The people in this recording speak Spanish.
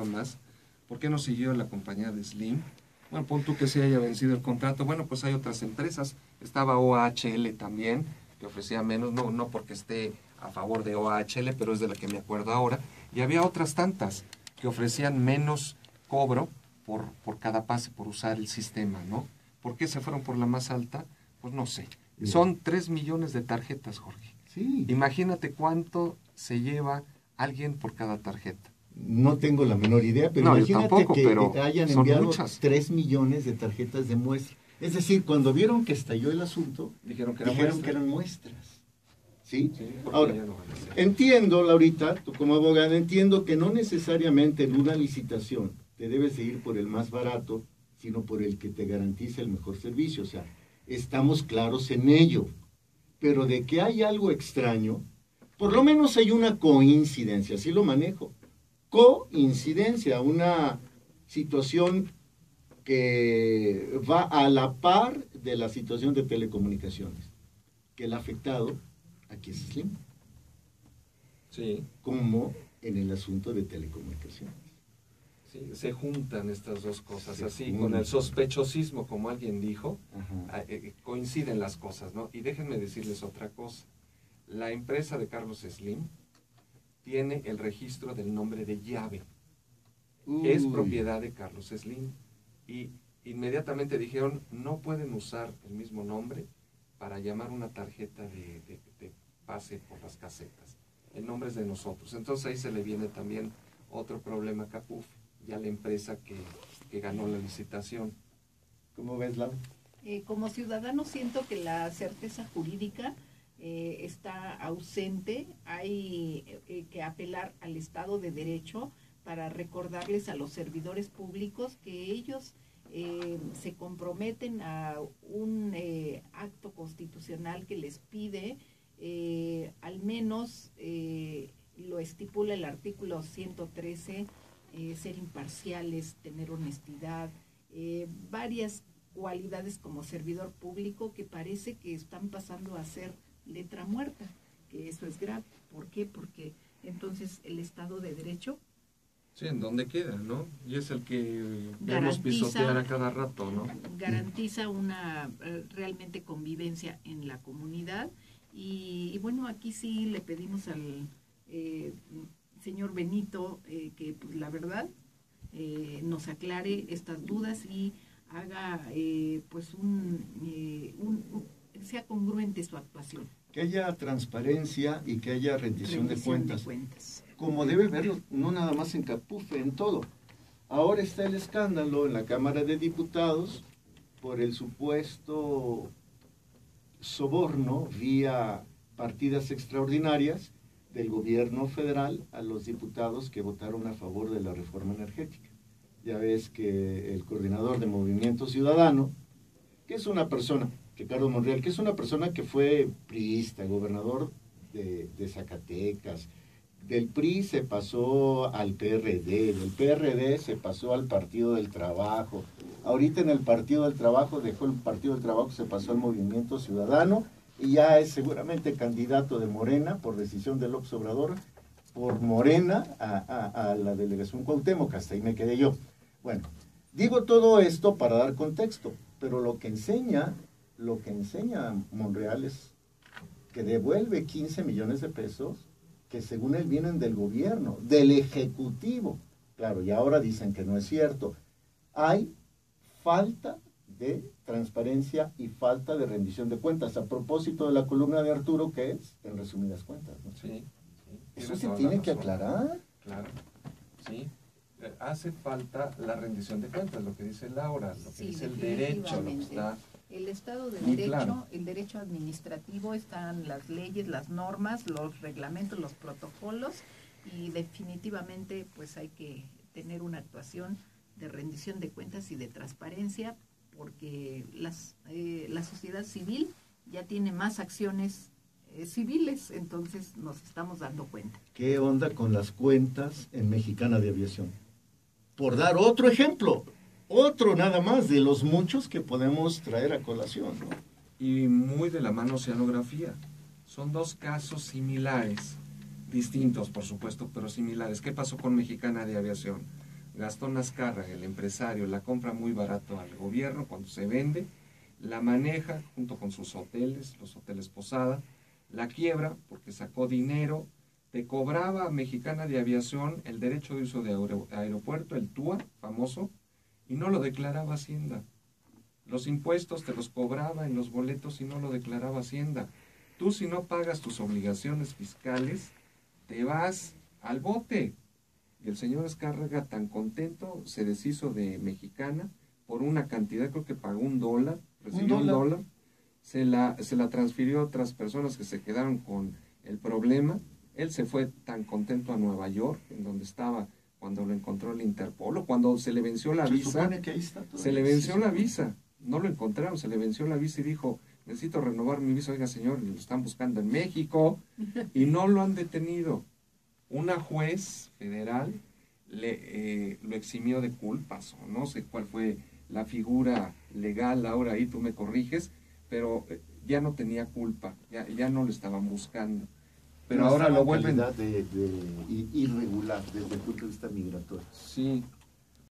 más, ¿por qué no siguió la compañía de Slim? Bueno, punto que se haya vencido el contrato. Bueno, pues hay otras empresas. Estaba OHL también, que ofrecía menos, no, no porque esté a favor de OHL, pero es de la que me acuerdo ahora. Y había otras tantas que ofrecían menos cobro por, por cada pase, por usar el sistema, ¿no? ¿Por qué se fueron por la más alta? Pues no sé. Son 3 millones de tarjetas, Jorge. Sí. Imagínate cuánto se lleva alguien por cada tarjeta. No tengo la menor idea, pero No, yo imagínate tampoco, que pero hayan enviado muchas. 3 millones de tarjetas de muestra. Es decir, cuando vieron que estalló el asunto, Dijeron que era dijeron muestra. que eran muestras. ¿Sí? Ahora, no entiendo, Laurita, tú como abogada, entiendo que no necesariamente en una licitación te debes de ir por el más barato, sino por el que te garantice el mejor servicio. O sea, estamos claros en ello. Pero de que hay algo extraño, por lo menos hay una coincidencia, así lo manejo. Coincidencia, una situación que va a la par de la situación de telecomunicaciones, que el afectado aquí es Slim, Sí, como en el asunto de telecomunicaciones. sí, se juntan estas dos cosas, Se así, juntan. con el sospechosismo, como alguien dijo, Ajá. ah, eh, coinciden las cosas, ¿no? Y déjenme decirles otra cosa. La empresa de Carlos Slim tiene el registro del nombre de llave. Es propiedad de Carlos Slim. Y inmediatamente dijeron, no pueden usar el mismo nombre para llamar una tarjeta de, de- de pase por las casetas. El nombre es de nosotros. Entonces ahí se le viene también otro problema a Capuf, ya la empresa que, que ganó la licitación. ¿Cómo ves, Lau? Eh, como ciudadano siento que la certeza jurídica eh, está ausente. Hay eh, que apelar al Estado de Derecho para recordarles a los servidores públicos que ellos eh, se comprometen a un acto constitucional que les pide al menos lo estipula el artículo 113 eh, ser imparciales, tener honestidad, varias cualidades como servidor público que parece que están pasando a ser letra muerta, que eso es grave. ¿Por qué? Porque entonces el Estado de Derecho Sí, en dónde queda, ¿no? Y es el que vemos pisotear a cada rato, ¿no? garantiza una eh, realmente convivencia en la comunidad y, y bueno aquí sí le pedimos al eh, señor Benito eh, que pues, la verdad eh, nos aclare estas dudas y haga eh, pues un, un- un- sea congruente su actuación Que haya transparencia y que haya rendición de cuentas. cuentas. Como debe verlo, no nada más en Capufe, en todo. Ahora está el escándalo en la Cámara de Diputados por el supuesto soborno vía partidas extraordinarias del gobierno federal a los diputados que votaron a favor de la reforma energética. Ya ves que el coordinador de Movimiento Ciudadano, que es una persona, Ricardo Monreal, que es una persona que fue priista, gobernador de, Zacatecas, del PRI se pasó al PRD, del PRD se pasó al Partido del Trabajo. Ahorita en el Partido del Trabajo dejó el Partido del Trabajo, se pasó al Movimiento Ciudadano y ya es seguramente candidato de Morena por decisión del Obrador, por Morena a, a- a la delegación Cuauhtémoc, hasta ahí me quedé yo. Bueno, digo todo esto para dar contexto, pero lo que enseña, lo que enseña Monreal es que devuelve 15 millones de pesos que según él vienen del gobierno, del ejecutivo. Claro, y ahora dicen que no es cierto. Hay falta de transparencia y falta de rendición de cuentas. A propósito de la columna de Arturo, que es en resumidas cuentas. ¿no? Sí. sí, Eso se tiene que aclarar. Claro, sí. Eh, Hace falta la rendición de cuentas, lo que dice Laura, lo que Sí, dice el derecho, lo que está... El Estado de Muy Derecho, claro. el derecho administrativo, están las leyes, las normas, los reglamentos, los protocolos y definitivamente pues hay que tener una actuación de rendición de cuentas y de transparencia porque las, eh, la sociedad civil ya tiene más acciones eh, civiles, entonces nos estamos dando cuenta. ¿Qué onda con las cuentas en Mexicana de Aviación? Por dar otro ejemplo, otro nada más de los muchos que podemos traer a colación. Y muy de la mano oceanografía. Son dos casos similares, distintos por supuesto, pero similares. ¿Qué pasó con Mexicana de Aviación? Gastón Azcárraga, el empresario, la compra muy barato al gobierno cuando se vende, la maneja junto con sus hoteles, los hoteles Posada, la quiebra porque sacó dinero, te cobraba Mexicana de Aviación el derecho de uso de aeropuerto, el TUA famoso, y no lo declaraba Hacienda. Los impuestos te los cobraba en los boletos y no lo declaraba Hacienda. Tú si no pagas tus obligaciones fiscales, te vas al bote. Y el señor Escárraga, tan contento, se deshizo de Mexicana por una cantidad, creo que pagó un dólar, recibió un dólar, se, la, se la transfirió a otras personas que se quedaron con el problema. Él se fue tan contento a Nueva York, en donde estaba cuando lo encontró el Interpol, o cuando se le venció la visa. se le venció la visa, no lo encontraron, se le venció la visa y dijo, necesito renovar mi visa, oiga señor, lo están buscando en México, y no lo han detenido una juez federal le, eh, lo eximió de culpas, o no sé cuál fue la figura legal, ahora ahí tú me corriges, pero eh, ya no tenía culpa, ya, ya no lo estaban buscando. Pero ahora lo vuelven... De, de, irregular desde el punto de vista migratorio. Sí,